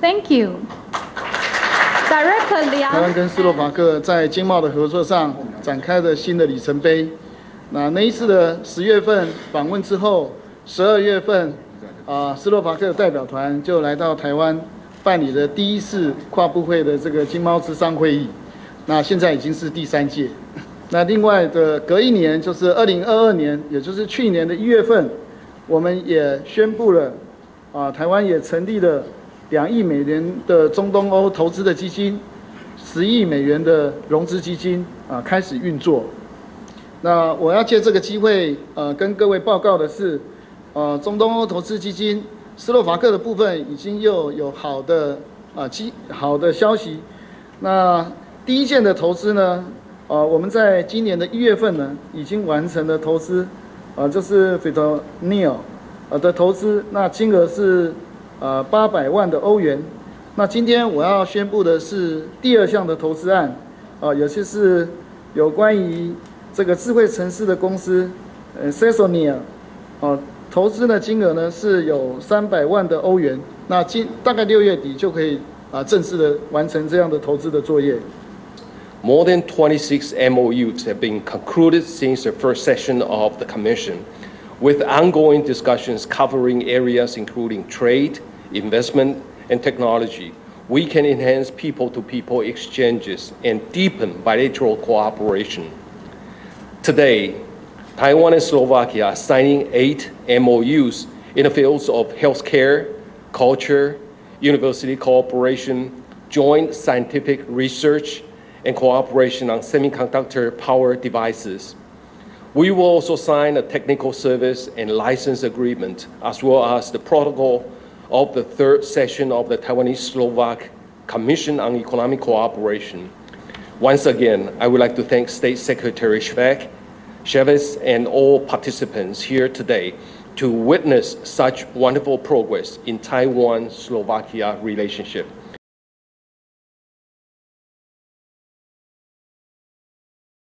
Thank you. Director 台湾跟斯洛伐克在经贸的合作上展开了新的里程碑。那那一次的十月份访问之后，十二月份，啊，斯洛伐克代表团就来到台湾办理了第一次跨部会的这个经贸咨商会议。那现在已经是第三届。那另外的隔一年就是二零二二年，也就是去年的一月份，我们也宣布了，啊，台湾也成立了两亿美元的中东欧投资的基金，十亿美元的融资基金啊开始运作。那我要借这个机会，呃，跟各位报告的是，呃，中东欧投资基金斯洛伐克的部分已经又有好的啊机好的消息。那第一件的投资呢，呃，我们在今年的一月份呢，已经完成了投资，呃，就是 f i t o n e o 呃的投资，那金额是呃八百万的欧元。那今天我要宣布的是第二项的投资案，啊、有些是有关于这个智慧城市的公司，呃 s e s o n i a 哦，投资的金额呢是有三百万的欧元。那今大概六月底就可以啊、正式的完成这样的投资的作业。More than 26 MOUs have been concluded since the first session of the Commission, with ongoing discussions covering areas including trade, investment, and technology. We can enhance people to people exchanges and deepen bilateral cooperation. Today, Taiwan and Slovakia are signing eight MOUs in the fields of healthcare, culture, university cooperation, joint scientific research, and cooperation on semiconductor power devices. We will also sign a technical service and license agreement, as well as the protocol of the third session of the Taiwanese Slovak Commission on Economic Cooperation. Once again, I would like to thank State Secretary Schweck, Chavez, and all participants here today to witness such wonderful progress in Taiwan-Slovakia relationship.